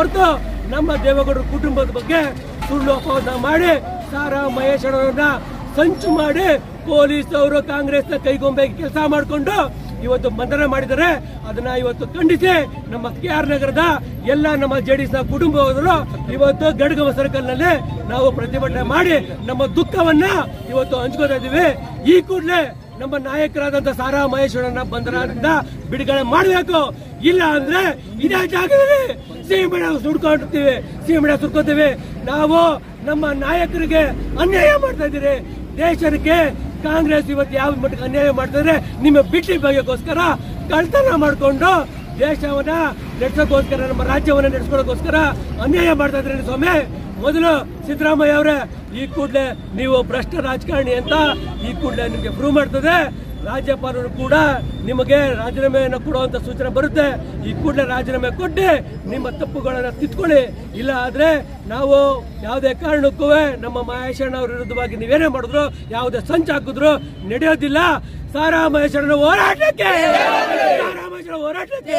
ಹೊರತು ನಮ್ಮ ದೇವೇಗೌಡರ ಕುಟುಂಬದ ಬಗ್ಗೆ ಸುಳ್ಳು ಅಪವಾದ ಮಾಡಿ ಸಾರಾ ಮಹೇಶ್ ಸಂಚು ಮಾಡಿ ಪೊಲೀಸ್ ಅವರು ಕಾಂಗ್ರೆಸ್ನ ಕೈಗೊಂಬೆ ಕೆಲಸ ಮಾಡಿಕೊಂಡು ಇವತ್ತು ಬಂಧನ ಮಾಡಿದರೆ ಅದನ್ನ ಇವತ್ತು ಖಂಡಿಸಿ ನಮ್ಮ ಕೆ ಆರ್ ನಗರದ ಎಲ್ಲ ನಮ್ಮ ಜೆಡಿಎಸ್ನ ಕುಟುಂಬದವರು ಇವತ್ತು ಗಡ್ಗಮ ಸರ್ಕಲ್ನಲ್ಲಿ ನಾವು ಪ್ರತಿಭಟನೆ ಮಾಡಿ ನಮ್ಮ ದುಃಖವನ್ನ ಇವತ್ತು ಹಂಚ್ಕೋತಾ ಇದೀವಿ ಈ ಕೂಡಲೇ ನಮ್ಮ ನಾಯಕರಾದಂತ ಸಾರಾ ಮಹೇಶ್ವರನ ಬಂಧನದಿಂದ ಬಿಡುಗಡೆ ಮಾಡಬೇಕು. ಇಲ್ಲ ಅಂದ್ರೆ ಇದೇ ಜಾಗದಲ್ಲಿ ಸಿಎಂ ಸುಡ್ಕೊಂಡಿರ್ತೀವಿ ಸೀಮಿಡ ಸುಡ್ಕೋತೀವಿ. ನಾವು ನಮ್ಮ ನಾಯಕರಿಗೆ ಅನ್ಯಾಯ ಮಾಡ್ತಾ ಇದ್ದೀರಿ. ದೇಶಕ್ಕೆ ಕಾಂಗ್ರೆಸ್ ಇವತ್ತು ಯಾವ ಮಟ್ಟಿಗೆ ಅನ್ಯಾಯ ಮಾಡ್ತಾರೆ ನಿಮ್ಮ ಬಿಟ್ಟಿ ಬಗೆಗೋಸ್ಕರ ಕಳ್ತನ ಮಾಡಿಕೊಂಡು ದೇಶವನ್ನ ನಡೆಸೋಕ್ಕೋಸ್ಕರ, ನಮ್ಮ ರಾಜ್ಯವನ್ನ ನಡೆಸ್ಕೊಳ್ಳೋಕ್ಕೋಸ್ಕರ ಅನ್ಯಾಯ ಮಾಡ್ತಾ ಇದ್ರಿ ಸ್ವಾಮಿ. ಮೊದಲು ಸಿದ್ದರಾಮಯ್ಯ ಅವರೇ, ಈ ಕೂಡಲೇ ನೀವು ಭ್ರಷ್ಟ ರಾಜಕಾರಣಿ ಅಂತ ಈ ಕೂಡಲೇ ನಿಮಗೆ ಪ್ರೂವ್ ಮಾಡ್ತದೆ. ರಾಜ್ಯಪಾಲರು ಕೂಡ ನಿಮಗೆ ರಾಜೀನಾಮೆಯನ್ನು ಕೊಡುವಂಥ ಸೂಚನೆ ಬರುತ್ತೆ. ಈ ಕೂಡಲೇ ರಾಜೀನಾಮೆ ಕೊಟ್ಟು ನಿಮ್ಮ ತಪ್ಪುಗಳನ್ನು ತಿದ್ಕೊಳ್ಳಿ. ಇಲ್ಲ ಆದರೆ ನಾವು ಯಾವುದೇ ಕಾರಣಕ್ಕೂ ನಮ್ಮ ಮಹೇಶಣ್ಣ ಅವ್ರ ವಿರುದ್ಧವಾಗಿ ನೀವೇನೇ ಮಾಡಿದ್ರು, ಯಾವುದೇ ಸಂಚು ಹಾಕಿದ್ರು ನಡೆಯೋದಿಲ್ಲ. ಸಾರಾ ಮಹೇಶ್ವರನ ಹೋರಾಟಕ್ಕೆ. ಸಾರಾ ಮಹೇಶ್ವರ ಹೋರಾಟಕ್ಕೆ.